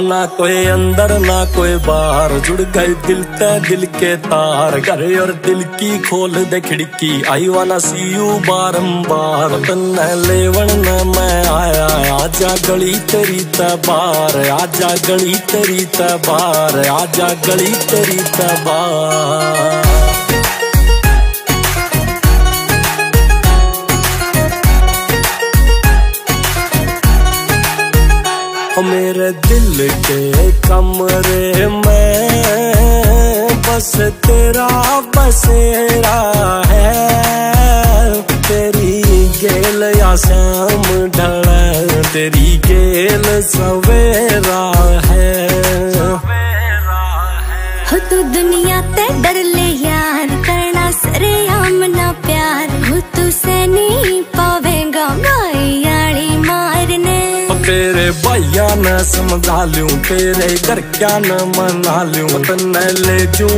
ना कोई अंदर, ना कोई बाहर। जुड़ गए दिल ते दिल के तार। घर और दिल की खोल दे खिड़की। आई वाला सी यू बारम्बार तन्ने लेवन न मैं आया। आजा गली तेरी तबार आजा गली तेरी तबार आजा गली तेरी तबार मेरे दिल के कमरे में बस तेरा बसेरा है। तेरी गेल या शाम ढल, तेरी गेल सवेरा है। हो तू दुनिया ते डर ले यार तेरे भैया न समझा तेरे घर क्या न मना लूँ तन ले जू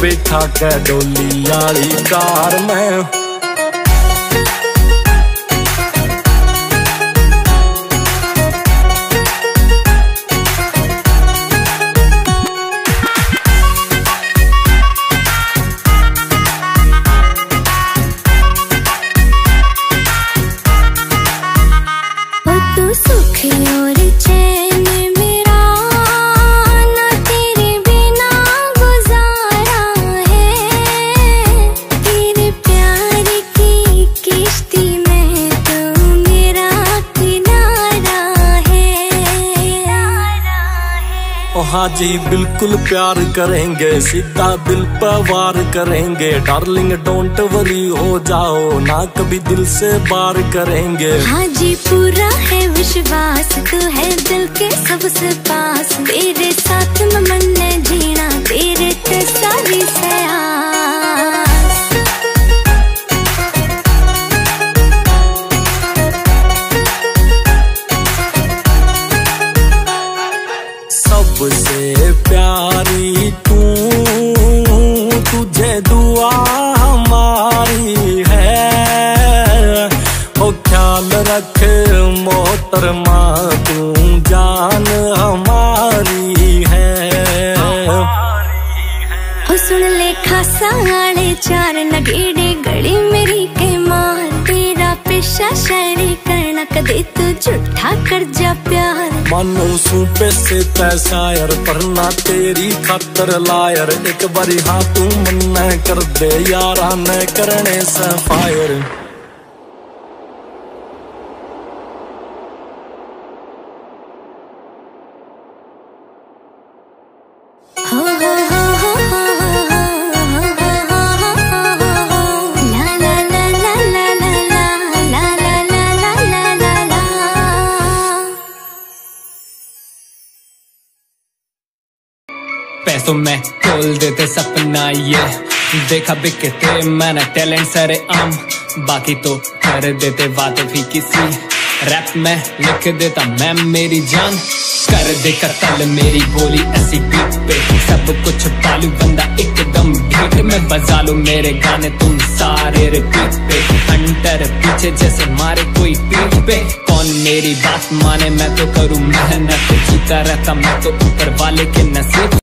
बैठा के डोली आई कार में। तू सुख और चैन मेरा ना तेरे बिना गुजारा है। तेरे प्यार की किश्ती में तू मेरा किनारा है। ओ हाँ जी बिल्कुल प्यार करेंगे सीधा दिल पर वार करेंगे। डार्लिंग डोंट वरी हो जाओ ना कभी दिल से बार करेंगे। हाँ जी पूरा विश्वास तू है दिल के सबसे पास। तेरे साथ मन ने जीना, तेरे ते सारी सबसे रख मोहतरमा तू जान हमारी है। ओ सुन ले खासा चार नगेड़े गली मेरी के मार। तेरा पेशा शायरी करना कदे तू झूठा कर जा प्यार। मानो सूपे से तैसायर पर ना तेरी खातर लायर। एक बारी हाँ तू मन कर दे यारा न करने से फायर। पैसों में खोल देते सपना ये। देखा बिकते मैंने टैलेंट सारे आम। बाकी तो कर देते बात भी किसी। रैप में लिख देता, मैं मेरी जान। कर दे कत्ल मेरी गोली ऐसी बीट पे। सब कुछ पालू, बंदा एकदम ढीठ में बजा लो मेरे गाने तुम सारे रिपीट पे। हंटर पीछे जैसे मारे कोई पीठ पे। कौन मेरी बात माने, मैं तो करूँ मेहनत। जीता रहता मैं तो ऊपर वाले के नसीब।